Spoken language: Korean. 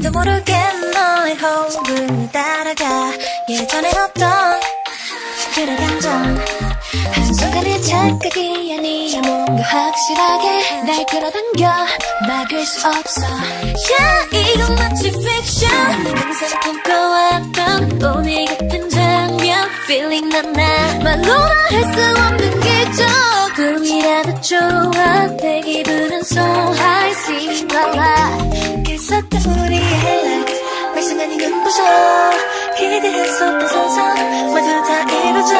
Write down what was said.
나도 모르게 너의 호흡을 따라가. 예전에 없던 그런 감정. 한순간의 착각이 아니야 뭔가 확실하게 날 끌어당겨. 막을 수 없어. Yeah 이건 마치 fiction. 항상 꿈꿔왔던 오늘 같은 장면. Feeling 난나 말로는 할수 없는 기적 꿈이라도 좋아. 내 기분은 so high See la la 그랬었던 우리의 highlight 이 눈부셔 기대했었던 상상 모두 다 이루어져